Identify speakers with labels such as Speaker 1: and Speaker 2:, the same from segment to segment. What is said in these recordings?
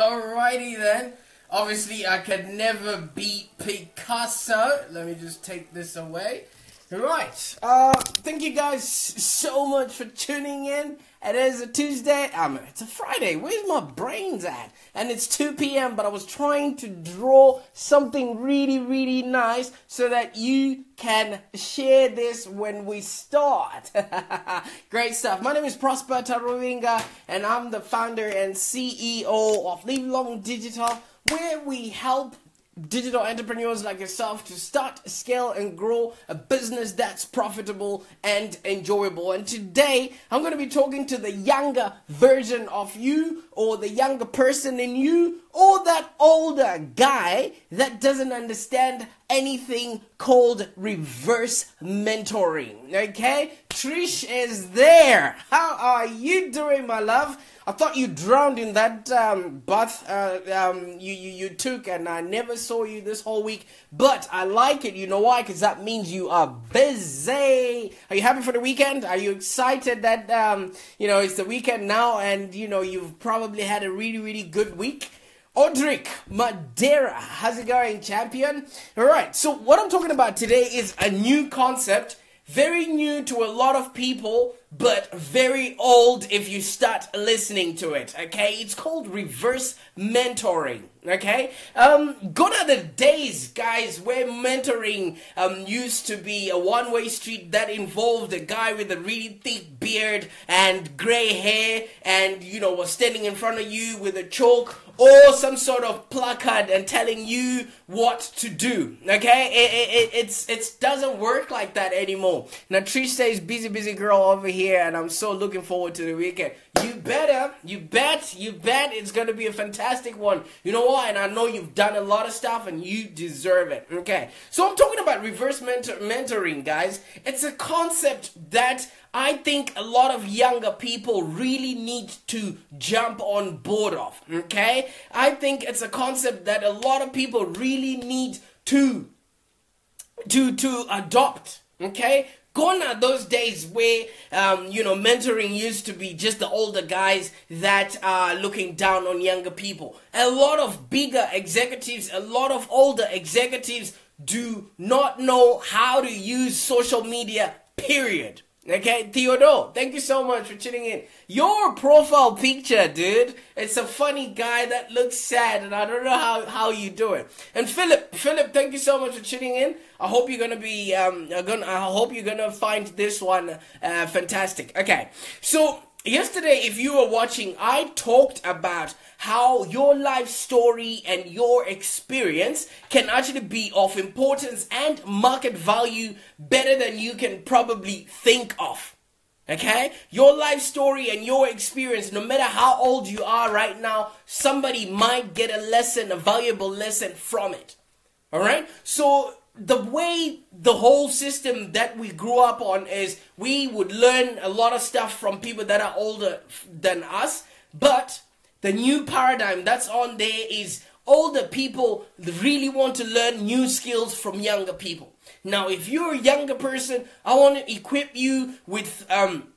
Speaker 1: Alrighty then. Obviously, I could never beat Picasso. Let me just take this away. Right. Uh, thank you guys so much for tuning in. It is a Tuesday. Um, it's a Friday. Where's my brains at? And it's 2 p.m. But I was trying to draw something really, really nice so that you can share this when we start. Great stuff. My name is Prosper Taruvinga, and I'm the founder and CEO of Livelong Digital, where we help digital entrepreneurs like yourself to start, scale, and grow a business that's profitable and enjoyable. And today, I'm going to be talking to the younger version of you, or the younger person in you, or that older guy that doesn't understand anything called reverse mentoring. Okay? Trish is there. How are you doing, my love? I thought you drowned in that um, bath uh, um, you, you, you took, and I never saw you this whole week. But I like it. You know why? Because that means you are busy. Are you happy for the weekend? Are you excited that um, you know it's the weekend now, and you know you've probably had a really really good week? Odric Madeira, how's it going, champion? All right. So what I'm talking about today is a new concept very new to a lot of people, but very old if you start listening to it. Okay, it's called reverse mentoring. Okay, um, gone are the days, guys, where mentoring um, used to be a one-way street that involved a guy with a really thick beard and gray hair, and you know was standing in front of you with a chalk or some sort of placard and telling you what to do. Okay, it, it, it's it doesn't work like that anymore. Now Trish says busy busy girl over here, and I'm so looking forward to the weekend. You better, you bet, you bet it's gonna be a fantastic one. You know what? And I know you've done a lot of stuff, and you deserve it. Okay, so I'm talking about reverse mentor- mentoring, guys. It's a concept that I think a lot of younger people really need to jump on board of. Okay? I think it's a concept that a lot of people really need to to to adopt. Okay? Gone are those days where um, you know mentoring used to be just the older guys that are looking down on younger people. A lot of bigger executives, a lot of older executives do not know how to use social media. Period. Okay, Theodore, thank you so much for tuning in. Your profile picture, dude, it's a funny guy that looks sad, and I don't know how, how you do it. And Philip, Philip, thank you so much for tuning in. I hope you're gonna be, um, gonna, I hope you're gonna find this one uh, fantastic. Okay, so yesterday, if you were watching, I talked about how your life story and your experience can actually be of importance and market value better than you can probably think of. Okay? Your life story and your experience, no matter how old you are right now, somebody might get a lesson, a valuable lesson from it. Alright? So, the way the whole system that we grew up on is we would learn a lot of stuff from people that are older than us, but the new paradigm that's on there is older people really want to learn new skills from younger people. Now, if you're a younger person, I want to equip you with, um,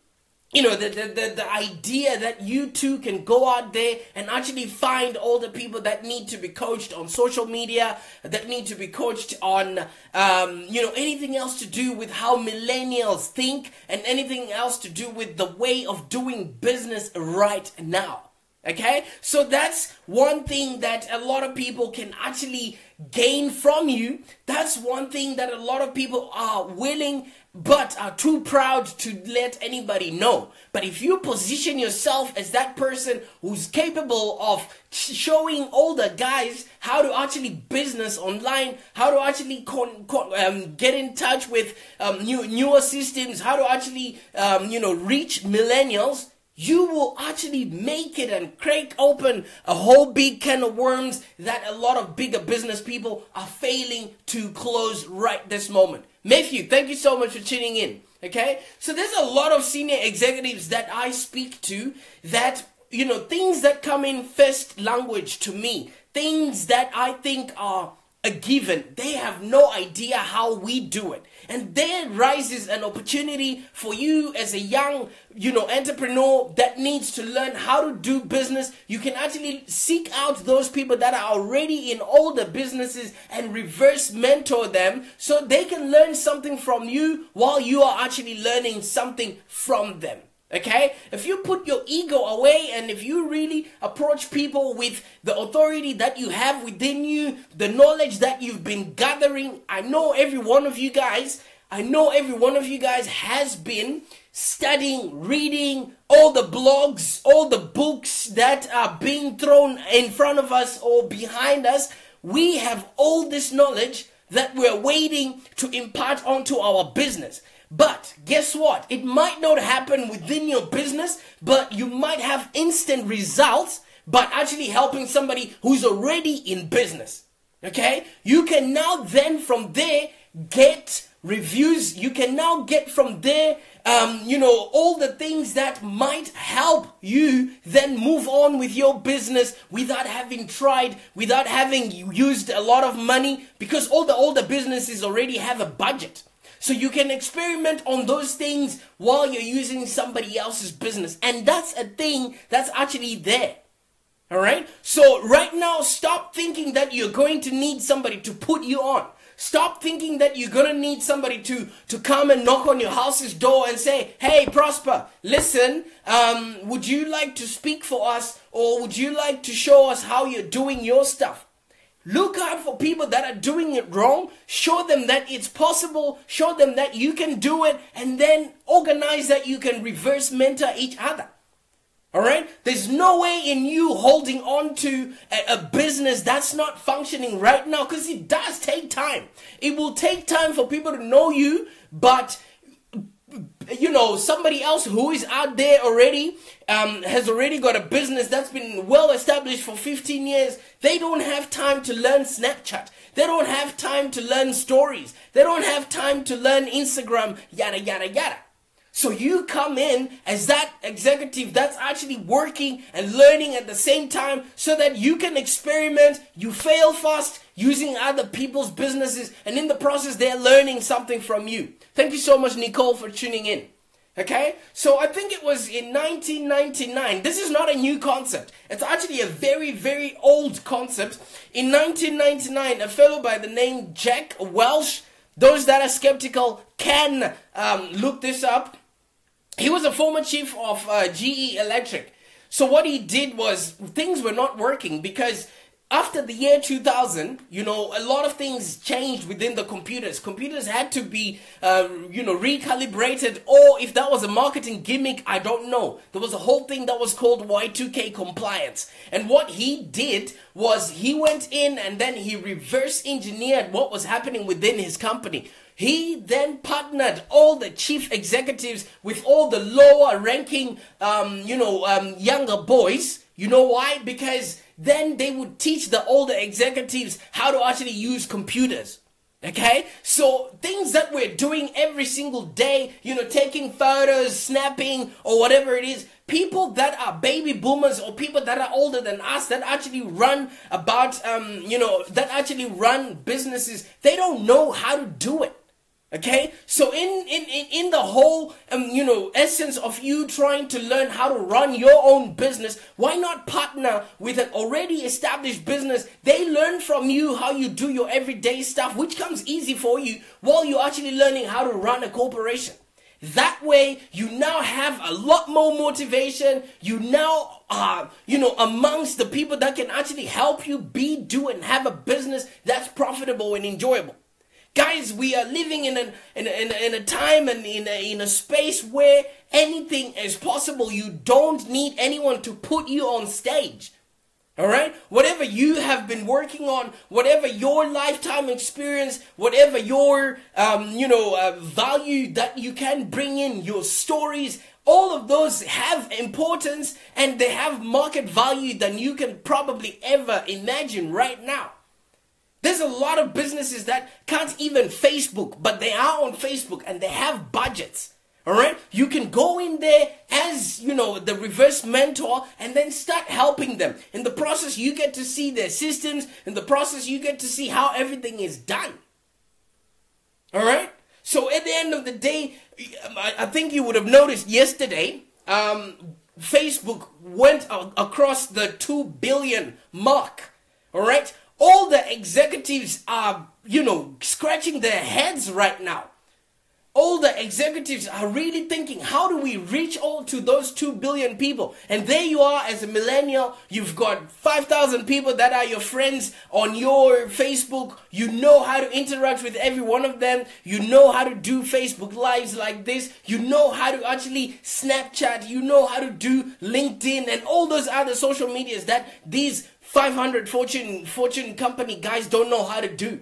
Speaker 1: you know, the, the, the, the, idea that you too can go out there and actually find all the people that need to be coached on social media, that need to be coached on, um, you know, anything else to do with how millennials think and anything else to do with the way of doing business right now. Okay? So that's one thing that a lot of people can actually gain from you. That's one thing that a lot of people are willing but are too proud to let anybody know. But if you position yourself as that person who's capable of showing older guys how to actually business online, how to actually con- con- um, get in touch with um, new newer systems, how to actually um, you know reach millennials, you will actually make it and crack open a whole big can of worms that a lot of bigger business people are failing to close right this moment. Matthew, thank you so much for tuning in. Okay? So there's a lot of senior executives that I speak to that, you know, things that come in first language to me, things that I think are a given. They have no idea how we do it. And there rises an opportunity for you as a young, you know, entrepreneur that needs to learn how to do business. You can actually seek out those people that are already in the businesses and reverse mentor them so they can learn something from you while you are actually learning something from them. Okay? If you put your ego away and if you really approach people with the authority that you have within you, the knowledge that you've been gathering, I know every one of you guys, I know every one of you guys has been studying, reading all the blogs, all the books that are being thrown in front of us or behind us. We have all this knowledge that we're waiting to impart onto our business. But guess what? It might not happen within your business, but you might have instant results but actually helping somebody who's already in business. Okay? You can now then from there get reviews. You can now get from there, um, you know, all the things that might help you then move on with your business without having tried, without having used a lot of money, because all the older businesses already have a budget. So you can experiment on those things while you're using somebody else's business. And that's a thing that's actually there. All right? So right now, stop thinking that you're going to need somebody to put you on. Stop thinking that you're gonna need somebody to to come and knock on your house's door and say, "Hey, Prosper, listen, um, would you like to speak for us, or would you like to show us how you're doing your stuff?" Look out for people that are doing it wrong. Show them that it's possible. Show them that you can do it. And then organize that you can reverse mentor each other. All right? There's no way in you holding on to a, a business that's not functioning right now because it does take time. It will take time for people to know you, but you know, somebody else who is out there already um, has already got a business that's been well established for 15 years. They don't have time to learn Snapchat. They don't have time to learn stories. They don't have time to learn Instagram, yada, yada, yada. So you come in as that executive that's actually working and learning at the same time so that you can experiment, you fail fast using other people's businesses, and in the process, they're learning something from you. Thank you so much, Nicole, for tuning in. Okay, so I think it was in 1999. This is not a new concept. It's actually a very, very old concept. In 1999, a fellow by the name Jack Welch, those that are skeptical can um, look this up he was a former chief of uh, GE Electric. So what he did was things were not working because after the year 2000, you know, a lot of things changed within the computers. Computers had to be, uh, you know, recalibrated, or if that was a marketing gimmick, I don't know. There was a whole thing that was called Y2K compliance. And what he did was he went in and then he reverse engineered what was happening within his company. He then partnered all the chief executives with all the lower ranking, um, you know, um, younger boys. You know why? Because then they would teach the older executives how to actually use computers. Okay? So things that we're doing every single day, you know, taking photos, snapping, or whatever it is, people that are baby boomers or people that are older than us that actually run about, um, you know, that actually run businesses, they don't know how to do it. Okay, so in, in, in, the whole, um, you know, essence of you trying to learn how to run your own business, why not partner with an already established business? They learn from you how you do your everyday stuff, which comes easy for you while you're actually learning how to run a corporation. That way, you now have a lot more motivation. You now are, you know, amongst the people that can actually help you be, do, and have a business that's profitable and enjoyable. Guys, we are living in, an, in, a, in, a, in a time and in a, in a space where anything is possible. You don't need anyone to put you on stage. All right? Whatever you have been working on, whatever your lifetime experience, whatever your, um, you know, uh, value that you can bring in, your stories, all of those have importance and they have market value than you can probably ever imagine right now. There's a lot of businesses that can't even Facebook, but they are on Facebook and they have budgets. All right, you can go in there as you know the reverse mentor and then start helping them. In the process, you get to see their systems. In the process, you get to see how everything is done. All right. So at the end of the day, I think you would have noticed yesterday, um, Facebook went across the two billion mark. All right. All the executives are, you know, scratching their heads right now all the executives are really thinking, how do we reach all to those 2 billion people? And there you are as a millennial, you've got 5,000 people that are your friends on your Facebook. You know how to interact with every one of them. You know how to do Facebook lives like this. You know how to actually Snapchat. You know how to do LinkedIn and all those other social medias that these 500 Fortune, Fortune company guys don't know how to do.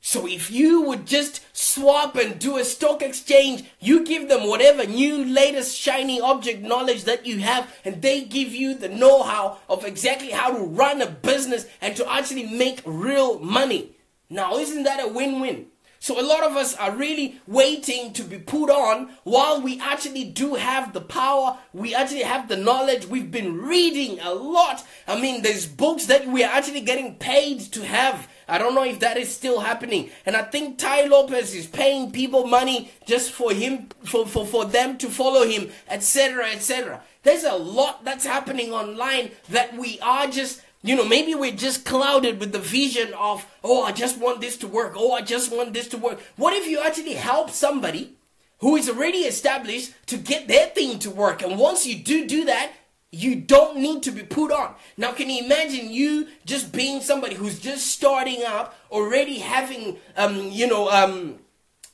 Speaker 1: So if you would just swap and do a stock exchange, you give them whatever new latest shiny object knowledge that you have and they give you the know-how of exactly how to run a business and to actually make real money. Now isn't that a win-win? So a lot of us are really waiting to be put on while we actually do have the power. We actually have the knowledge. We've been reading a lot. I mean, there's books that we are actually getting paid to have. I don't know if that is still happening. And I think Tai Lopez is paying people money just for him, for, for, for them to follow him, etc., etc. There's a lot that's happening online that we are just, you know, maybe we're just clouded with the vision of, oh, I just want this to work. Oh, I just want this to work. What if you actually help somebody who is already established to get their thing to work? And once you do do that, you don't need to be put on. Now, can you imagine you just being somebody who's just starting up, already having, um, you know, um,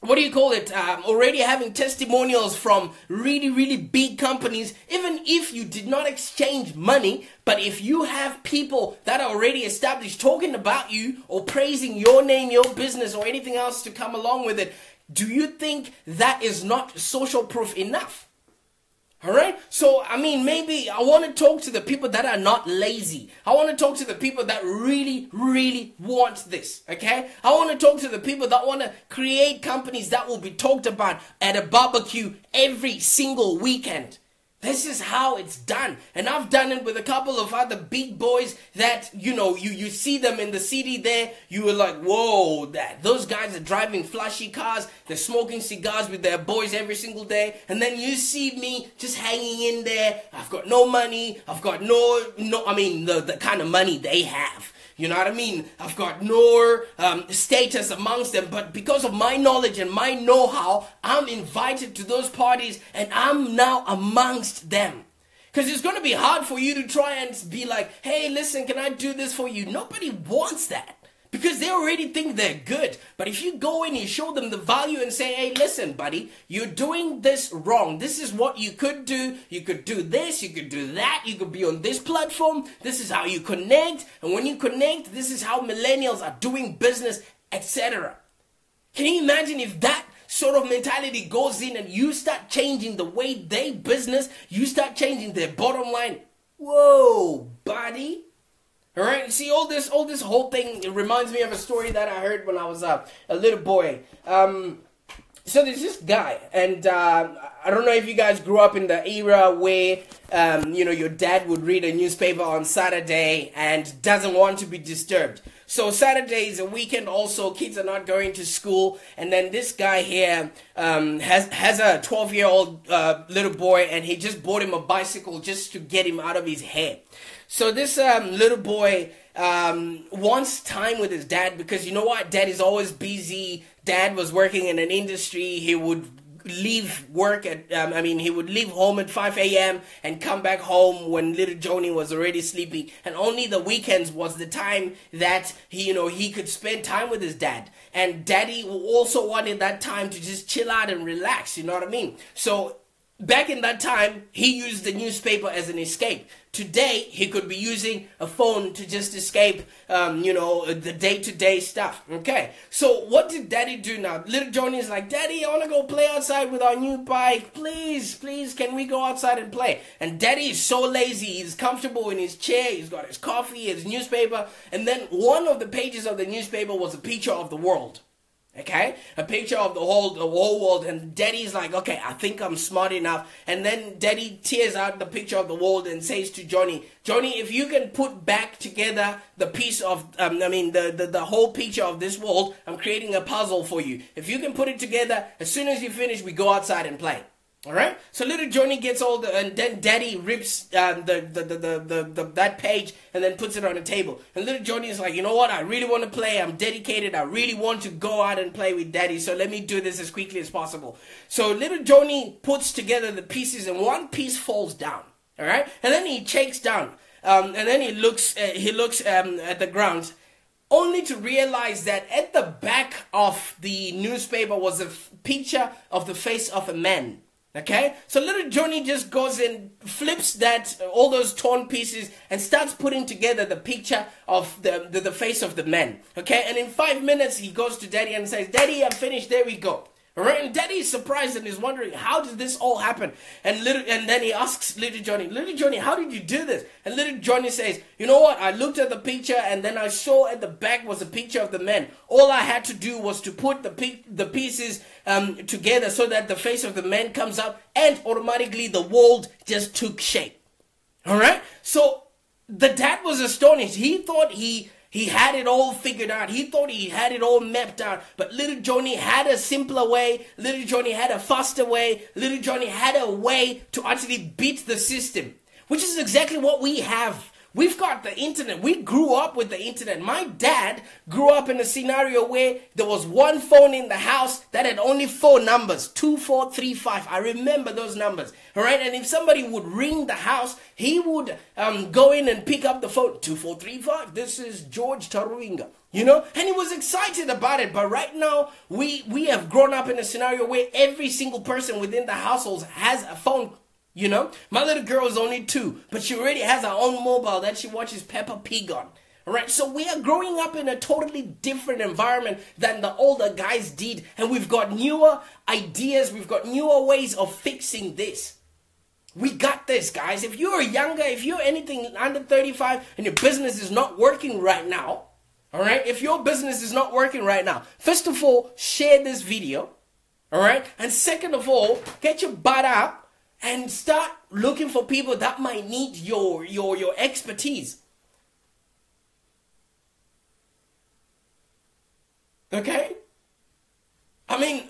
Speaker 1: what do you call it? Um, already having testimonials from really, really big companies, even if you did not exchange money, but if you have people that are already established talking about you or praising your name, your business, or anything else to come along with it, do you think that is not social proof enough? All right. So, I mean, maybe I want to talk to the people that are not lazy. I want to talk to the people that really, really want this. Okay. I want to talk to the people that want to create companies that will be talked about at a barbecue every single weekend. This is how it's done. And I've done it with a couple of other big boys that, you know, you, you see them in the city there, you were like, whoa, that those guys are driving flashy cars, they're smoking cigars with their boys every single day, and then you see me just hanging in there. I've got no money, I've got no no I mean the, the kind of money they have. You know what I mean? I've got no um, status amongst them, but because of my knowledge and my know how, I'm invited to those parties and I'm now amongst them. Because it's going to be hard for you to try and be like, hey, listen, can I do this for you? Nobody wants that because they already think they're good. But if you go in and show them the value and say, hey, listen, buddy, you're doing this wrong. This is what you could do. You could do this, you could do that, you could be on this platform. This is how you connect. And when you connect, this is how millennials are doing business, etc. Can you imagine if that sort of mentality goes in and you start changing the way they business, you start changing their bottom line? Whoa, buddy. All right, see all this, all this whole thing. It reminds me of a story that I heard when I was uh, a little boy. Um, so there's this guy, and uh, I don't know if you guys grew up in the era where um, you know your dad would read a newspaper on Saturday and doesn't want to be disturbed. So Saturday is a weekend. Also, kids are not going to school, and then this guy here um, has has a 12 year old uh, little boy, and he just bought him a bicycle just to get him out of his head. So this um, little boy um, wants time with his dad because you know what? Dad is always busy. Dad was working in an industry. He would leave work at um, I mean he would leave home at 5 a.m. and come back home when little Johnny was already sleeping and only the weekends was the time that he you know he could spend time with his dad and daddy also wanted that time to just chill out and relax you know what I mean so back in that time, he used the newspaper as an escape. Today, he could be using a phone to just escape, um, you know, the day to day stuff. Okay, so what did daddy do now? Little Johnny is like, Daddy, I want to go play outside with our new bike. Please, please, can we go outside and play? And daddy is so lazy. He's comfortable in his chair. He's got his coffee, his newspaper. And then one of the pages of the newspaper was a picture of the world. Okay, a picture of the whole the whole world, and Daddy's like, okay, I think I'm smart enough. And then Daddy tears out the picture of the world and says to Johnny, Johnny, if you can put back together the piece of, um, I mean, the, the the whole picture of this world, I'm creating a puzzle for you. If you can put it together, as soon as you finish, we go outside and play. All right. So little Johnny gets all the, and then Daddy rips um, the, the, the, the, the, the that page and then puts it on the table. And little Johnny is like, you know what? I really want to play. I'm dedicated. I really want to go out and play with Daddy. So let me do this as quickly as possible. So little Johnny puts together the pieces, and one piece falls down. All right. And then he shakes down. Um, and then he looks. Uh, he looks um, at the ground only to realize that at the back of the newspaper was a f- picture of the face of a man. Okay? So little Johnny just goes and flips that, uh, all those torn pieces and starts putting together the picture of the, the, the face of the man. Okay? And in five minutes, he goes to daddy and says, Daddy, I'm finished. There we go. Right? And Daddy is surprised and is wondering, how did this all happen? And little, and then he asks little Johnny, little Johnny, how did you do this? And little Johnny says, you know what? I looked at the picture and then I saw at the back was a picture of the man. All I had to do was to put the the pieces um, together so that the face of the man comes up and automatically the world just took shape. All right? So the dad was astonished. He thought he he had it all figured out. He thought he had it all mapped out. But little Johnny had a simpler way. Little Johnny had a faster way. Little Johnny had a way to actually beat the system, which is exactly what we have We've got the internet. We grew up with the internet. My dad grew up in a scenario where there was one phone in the house that had only four numbers, two, four, three, five. I remember those numbers. All right. And if somebody would ring the house, he would um, go in and pick up the phone. Two, four, three, five. This is George Taruvinga. You know, and he was excited about it. But right now, we we have grown up in a scenario where every single person within the households has a phone you know, my little girl is only two, but she already has her own mobile that she watches Peppa Pig on. Right, so we are growing up in a totally different environment than the older guys did, and we've got newer ideas, we've got newer ways of fixing this. We got this, guys. If you're younger, if you're anything under 35 and your business is not working right now, all right, if your business is not working right now, first of all, share this video, all right, and second of all, get your butt up and start looking for people that might need your your your expertise okay I mean,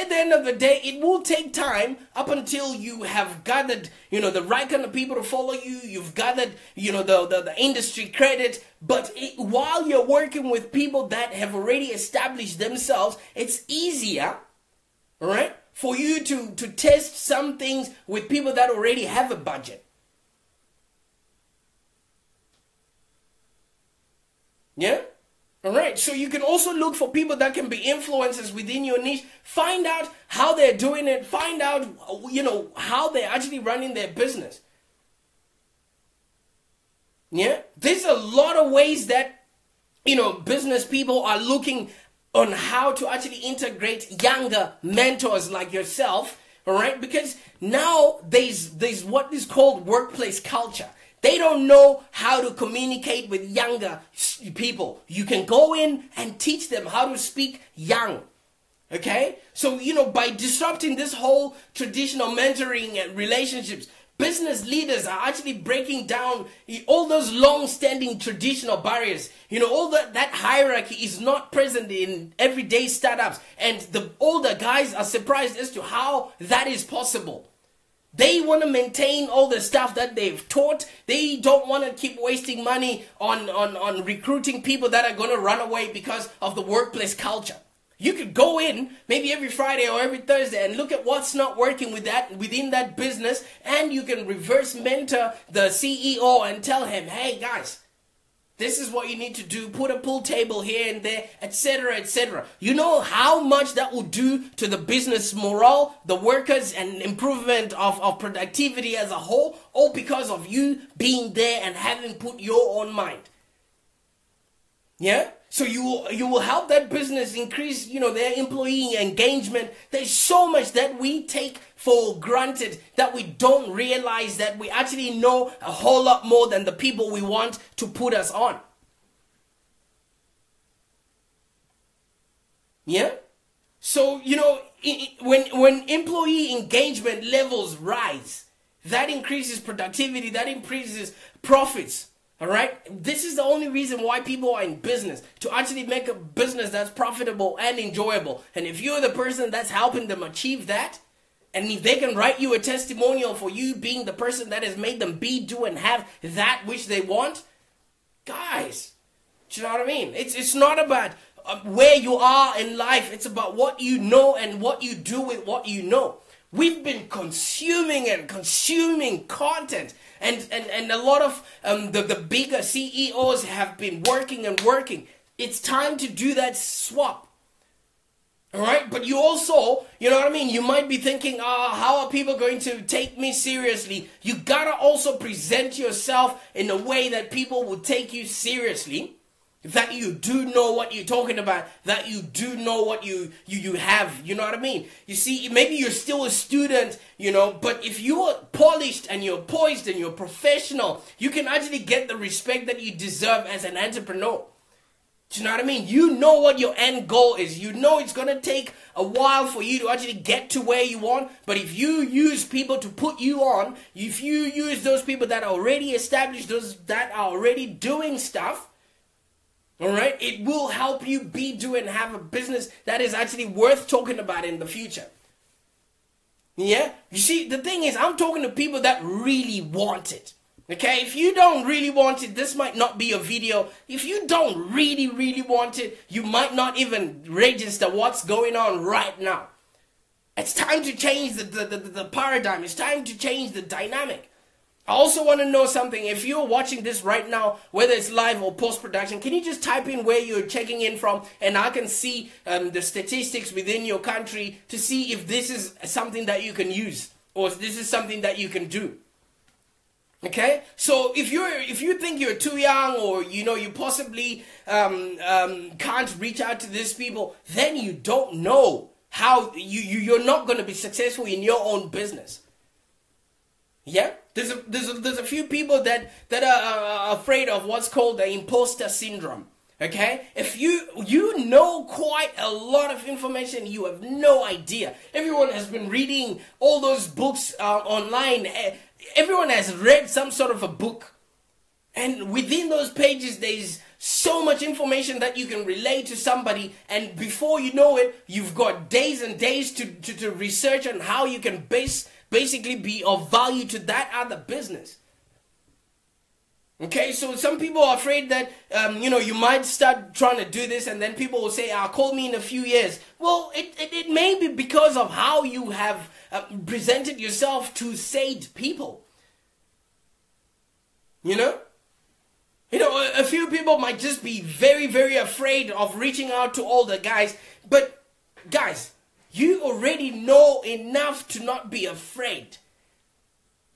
Speaker 1: at the end of the day, it will take time up until you have gathered, you know, the right kind of people to follow you. You've gathered, you know, the, the, the industry credit. But it, while you're working with people that have already established themselves, it's easier, right, for you to, to test some things with people that already have a budget. Yeah? All right. So you can also look for people that can be influencers within your niche. Find out how they're doing it. Find out, you know, how they're actually running their business. Yeah? There's a lot of ways that, you know, business people are looking on how to actually integrate younger mentors like yourself, all right? Because now there's there's what is called workplace culture. They don't know how to communicate with younger people. You can go in and teach them how to speak young. Okay? So, you know, by disrupting this whole traditional mentoring and relationships, business leaders are actually breaking down all those long-standing traditional barriers. You know, all that, that hierarchy is not present in everyday startups. And the older guys are surprised as to how that is possible. They want to maintain all the stuff that they've taught. They don't want to keep wasting money on, on, on recruiting people that are going to run away because of the workplace culture. You could go in maybe every Friday or every Thursday and look at what's not working with that within that business, and you can reverse mentor the CEO and tell him, "Hey guys, this is what you need to do. Put a pool table here and there, etc., etc." You know how much that will do to the business morale, the workers, and improvement of, of productivity as a whole, all because of you being there and having put your own mind. Yeah? So you will, you will help that business increase, you know, their employee engagement. There's so much that we take for granted that we don't realize that we actually know a whole lot more than the people we want to put us on. Yeah? So, you know, when, when employee engagement levels rise, that increases productivity, that increases profits. All right? This is the only reason why people are in business to actually make a business that's profitable and enjoyable. And if you're the person that's helping them achieve that, and if they can write you a testimonial for you being the person that has made them be, do, and have that which they want, guys, do you know what I mean? It's it's not about uh, where you are in life. It's about what you know and what you do with what you know. We've been consuming and consuming content, and and, and a lot of um, the the bigger CEOs have been working and working. It's time to do that swap. All right, but you also, you know what I mean? You might be thinking, oh, how are people going to take me seriously? You gotta also present yourself in a way that people will take you seriously that you do know what you're talking about that you do know what you you you have you know what i mean you see maybe you're still a student you know but if you're polished and you're poised and you're professional you can actually get the respect that you deserve as an entrepreneur do you know what I mean? You know what your end goal is. You know it's gonna take a while for you to actually get to where you want. But if you use people to put you on, if you use those people that are already established, those that are already doing stuff, all right, it will help you be, do, and have a business that is actually worth talking about in the future. Yeah? You see, the thing is, I'm talking to people that really want it. Okay, if you don't really want it, this might not be a video. If you don't really, really want it, you might not even register what's going on right now. It's time to change the, the, the, the paradigm. It's time to change the dynamic. I also want to know something. If you're watching this right now, whether it's live or post production, can you just type in where you're checking in from and I can see um, the statistics within your country to see if this is something that you can use or this is something that you can do. Okay, so if you're if you think you're too young or you know you possibly um, um, can't reach out to these people, then you don't know how you, you you're not going to be successful in your own business. Yeah, there's a, there's a, there's a few people that that are uh, afraid of what's called the imposter syndrome. Okay, if you you know quite a lot of information, you have no idea. Everyone has been reading all those books uh, online. Everyone has read some sort of a book, and within those pages, there's so much information that you can relate to somebody and before you know it you've got days and days to, to, to research on how you can base basically be of value to that other business. Okay, so some people are afraid that um, you know you might start trying to do this, and then people will say, "Ah, call me in a few years." Well, it, it, it may be because of how you have uh, presented yourself to said people. You know, you know, a, a few people might just be very, very afraid of reaching out to all the guys, but guys, you already know enough to not be afraid.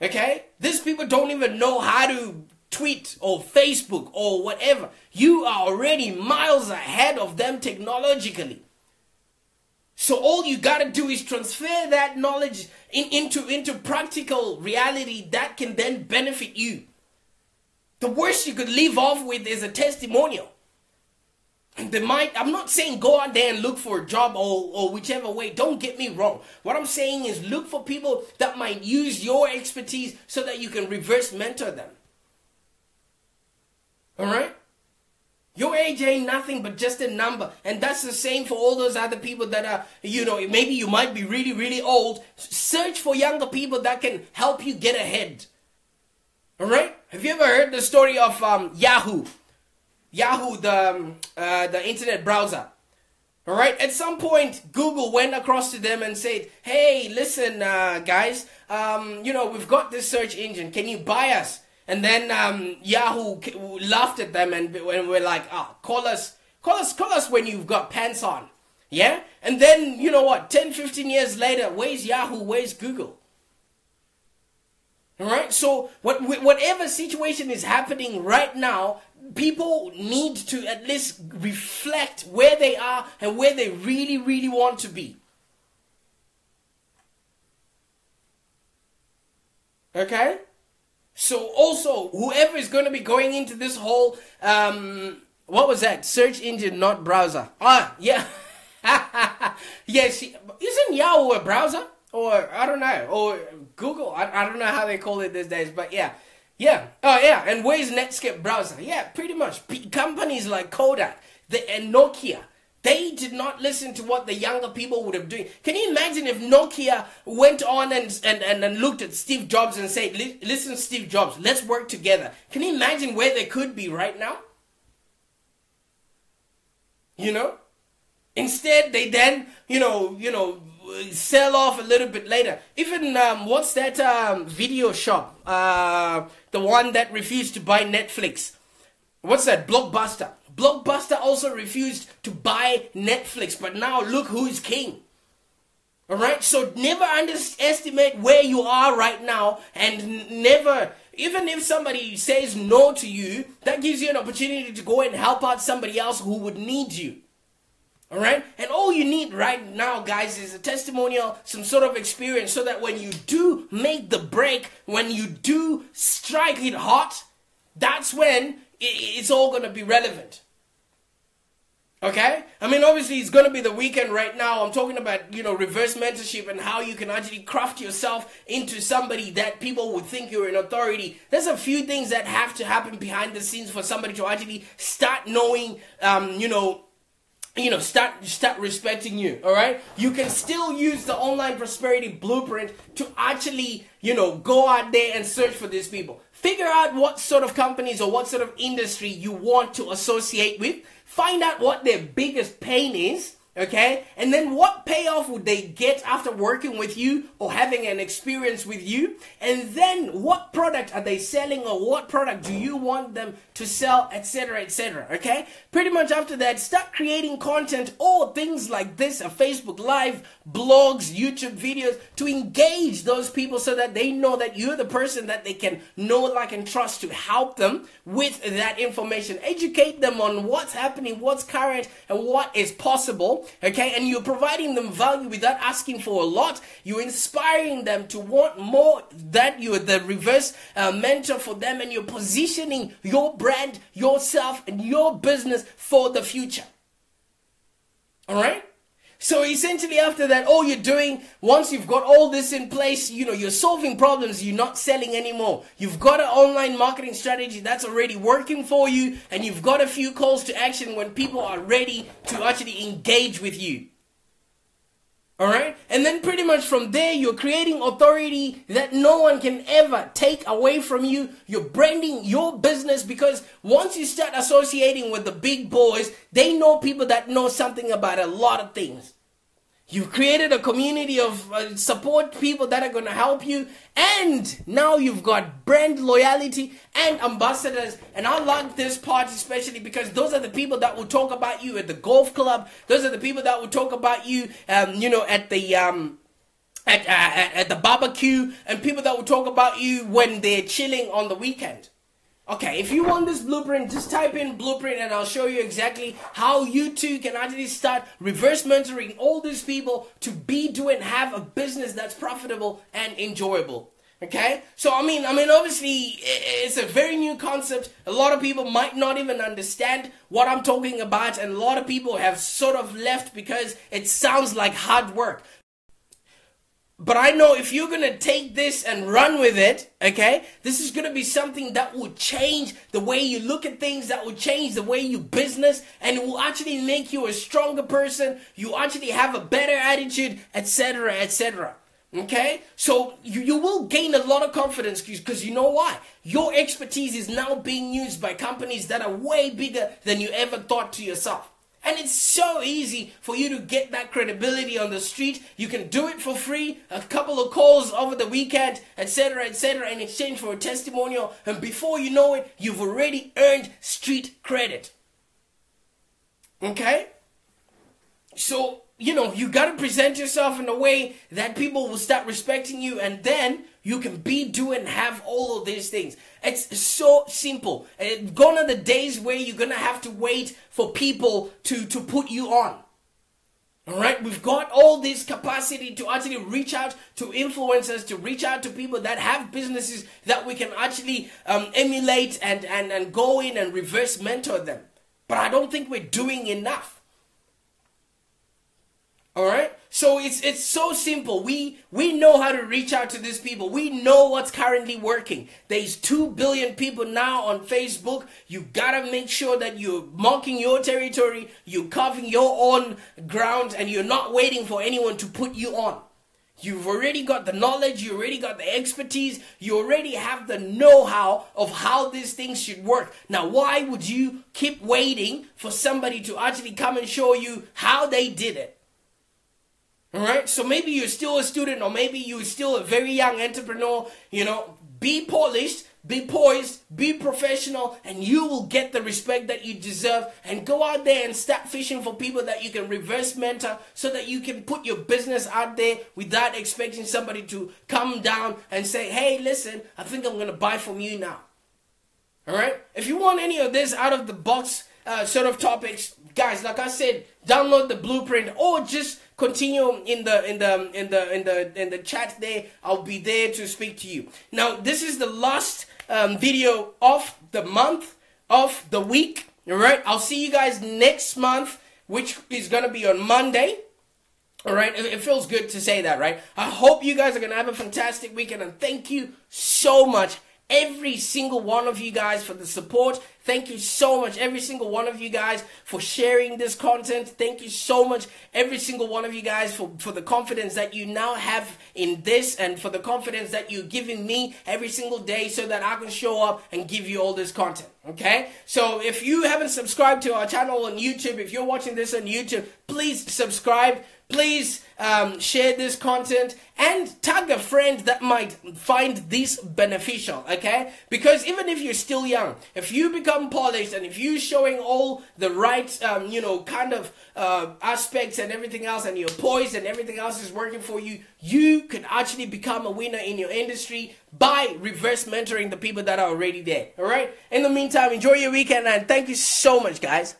Speaker 1: Okay? These people don't even know how to tweet or Facebook or whatever. You are already miles ahead of them technologically. So all you gotta do is transfer that knowledge in, into, into practical reality that can then benefit you. The worst you could leave off with is a testimonial. They might, I'm not saying go out there and look for a job or, or whichever way. Don't get me wrong. What I'm saying is look for people that might use your expertise so that you can reverse mentor them. Alright? Your age ain't nothing but just a number. And that's the same for all those other people that are, you know, maybe you might be really, really old. Search for younger people that can help you get ahead. Alright? Have you ever heard the story of um, Yahoo? Yahoo, the um, uh, the internet browser. All right. At some point, Google went across to them and said, "Hey, listen, uh, guys. Um, you know, we've got this search engine. Can you buy us?" And then um, Yahoo laughed at them and we're like, "Ah, oh, call us, call us, call us when you've got pants on." Yeah. And then you know what? 10, 15 years later, where's Yahoo? Where's Google? All right. So what, whatever situation is happening right now, people need to at least reflect where they are and where they really, really want to be. Okay? So also, whoever is going to be going into this whole, um, what was that? Search engine, not browser. Ah, yeah. yes, isn't Yahoo a browser? Or, I don't know. Or Google. I, I don't know how they call it these days. But yeah. Yeah. Oh, yeah. And where's Netscape browser? Yeah, pretty much. P- companies like Kodak the, and Nokia they did not listen to what the younger people would have done. Can you imagine if Nokia went on and, and, and, and looked at Steve Jobs and said, listen, Steve Jobs, let's work together. Can you imagine where they could be right now? You know? Instead, they then, you know, you know, sell off a little bit later. Even um, what's that um, video shop? Uh, the one that refused to buy Netflix. What's that? Blockbuster. Blockbuster also refused to buy Netflix, but now look who is king. Alright, so never underestimate where you are right now and never, even if somebody says no to you, that gives you an opportunity to go and help out somebody else who would need you. Alright? And all you need right now, guys, is a testimonial, some sort of experience, so that when you do make the break, when you do strike it hot, that's when it's all going to be relevant. Okay? I mean, obviously, it's going to be the weekend right now. I'm talking about, you know, reverse mentorship and how you can actually craft yourself into somebody that people would think you're an authority. There's a few things that have to happen behind the scenes for somebody to actually start knowing, um, you know, you know, start start respecting you. All right, you can still use the online prosperity blueprint to actually, you know, go out there and search for these people. Figure out what sort of companies or what sort of industry you want to associate with Find out what their biggest pain is Okay? And then what payoff would they get after working with you or having an experience with you? And then what product are they selling or what product do you want them to sell, etc., etc. Okay? Pretty much after that, start creating content or things like this, a Facebook Live, blogs, YouTube videos to engage those people so that they know that you're the person that they can know, like, and trust to help them with that information. Educate them on what's happening, what's current, and what is possible okay? And you're providing them value without asking for a lot. You're inspiring them to want more. That you're the reverse uh, mentor for them, and you're positioning your brand, yourself, and your business for the future. All right? So essentially, after that, all you're doing, once you've got all this in place, you know, you're solving problems, you're not selling anymore. You've got an online marketing strategy that's already working for you, and you've got a few calls to action when people are ready to actually engage with you. Alright? And then pretty much from there, you're creating authority that no one can ever take away from you. You're branding your business because once you start associating with the big boys, they know people that know something about a lot of things. You've created a community of uh, support people that are going to help you. And now you've got brand loyalty and ambassadors. And I like this part especially because those are the people that will talk about you at the golf club. Those are the people that will talk about you, um, you know, at the, um, at, uh, at, at the barbecue and people that will talk about you when they're chilling on the weekend. Okay, if you want this blueprint, just type in blueprint and I'll show you exactly how you too can actually start reverse mentoring all these people to be, do, and have a business that's profitable and enjoyable. Okay, so I mean, I mean, obviously, it's a very new concept. A lot of people might not even understand what I'm talking about, and a lot of people have sort of left because it sounds like hard work. But I know if you're gonna take this and run with it, okay, this is gonna be something that will change the way you look at things, that will change the way you business, and it will actually make you a stronger person. You actually have a better attitude, etc., etc. Okay? So you, you will gain a lot of confidence because you know why? Your expertise is now being used by companies that are way bigger than you ever thought to yourself. And it's so easy for you to get that credibility on the street. You can do it for free, a couple of calls over the weekend, etc., etc., in exchange for a testimonial. And before you know it, you've already earned street credit. Okay? So, you know, you got to present yourself in a way that people will start respecting you, and then you can be, do, and have all of these things. It's so simple. And gone are the days where you're gonna have to wait for people to, to put you on. Alright, we've got all this capacity to actually reach out to influencers, to reach out to people that have businesses that we can actually um, emulate and, and, and go in and reverse mentor them. But I don't think we're doing enough. All right. So it's it's so simple. We we know how to reach out to these people. We know what's currently working. There's two billion people now on Facebook. You gotta make sure that you're marking your territory, you're carving your own ground, and you're not waiting for anyone to put you on. You've already got the knowledge, you already got the expertise, you already have the know how of how these things should work. Now, why would you keep waiting for somebody to actually come and show you how they did it? All right. So maybe you're still a student, or maybe you're still a very young entrepreneur. You know, be polished, be poised, be professional, and you will get the respect that you deserve. And go out there and start fishing for people that you can reverse mentor so that you can put your business out there without expecting somebody to come down and say, hey, listen, I think I'm going to buy from you now. All right. If you want any of this out of the box uh, sort of topics, guys, like I said, download the blueprint or just continue in the in the in the in the in the chat there. I'll be there to speak to you. Now, this is the last um, video of the month of the week. All right. I'll see you guys next month, which is gonna be on Monday. All right, it feels good to say that, right? I hope you guys are gonna have a fantastic weekend, and thank you so much every single one of you guys for the support. Thank you so much, every single one of you guys, for sharing this content. Thank you so much, every single one of you guys, for, for the confidence that you now have in this and for the confidence that you're giving me every single day so that I can show up and give you all this content. Okay? So if you haven't subscribed to our channel on YouTube, if you're watching this on YouTube, please subscribe please um, share this content and tag a friend that might find this beneficial okay? Because even if you're still young if you become polished and if you're showing all the right um, you know kind of uh, aspects and everything else and you're poised and everything else is working for you you could actually become a winner in your industry by reverse mentoring the people that are already there all right? In the meantime enjoy your weekend and thank you so much guys